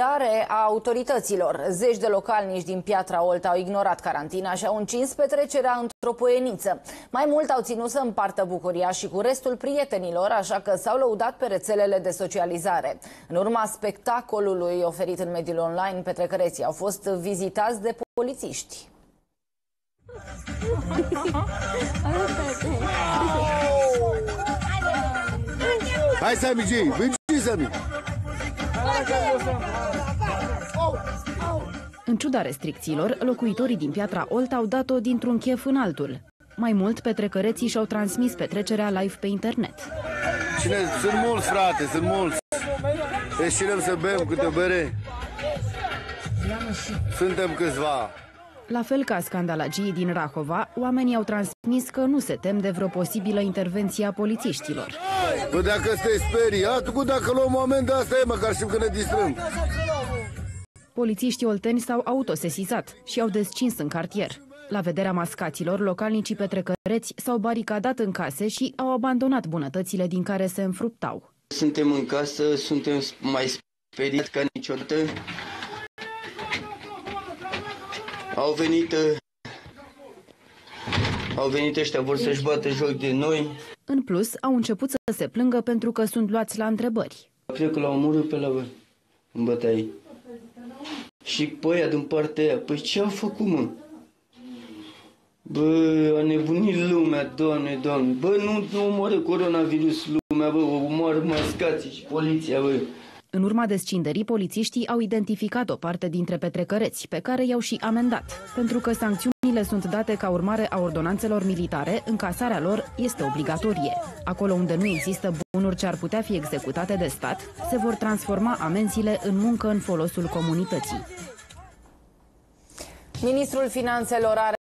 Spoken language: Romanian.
intimidare a autorităților. Zeci de localnici din Piatra Olt au ignorat carantina și au încins petrecerea într-o poieniță. Mai mult au ținut să împartă bucuria și cu restul prietenilor, așa că s-au lăudat pe rețelele de socializare. În urma spectacolului oferit în mediul online, petrecăreții au fost vizitați de polițiști. Hai Sami G, vândi Sami! În ciuda restricțiilor, locuitorii din Piatra Olt au dat-o dintr-un chef în altul. Mai mult, petrecăreții și-au transmis petrecerea live pe internet. Cine? Sunt mulți, frate, sunt mulți. Ieșim să bem câte o bere. Suntem câțiva. La fel ca scandalagii din Rahova, oamenii au transmis că nu se tem de vreo posibilă intervenție a polițiștilor. Bă, dacă stai speriat, cu dacă luăm oameni de asta e, măcar știm că ne distrăm. Polițiștii olteni s-au autosesizat și au descins în cartier. La vederea mascaților, localnicii petrecăreți s-au baricadat în case și au abandonat bunătățile din care se înfruptau. Suntem în casă, suntem mai speriați ca niciodată. Au venit au venit ăștia, vor să-și bată joc de noi. În plus, au început să se plângă pentru că sunt luați la întrebări. Cred că l-au omorât pe la bă, în bătaie. Și pe aia din partea aia, păi ce au făcut, mă? Bă, a nebunit lumea, doamne, doamne. Bă, nu, nu omoară coronavirus lumea, bă, omoară mascații și poliția, bă. În urma descinderii, polițiștii au identificat o parte dintre petrecăreți, pe care i-au și amendat. Pentru că sancțiunile sunt date ca urmare a ordonanțelor militare, încasarea lor este obligatorie. Acolo unde nu există bunuri ce ar putea fi executate de stat, se vor transforma amenziile în muncă în folosul comunității. Ministrul Finanțelor are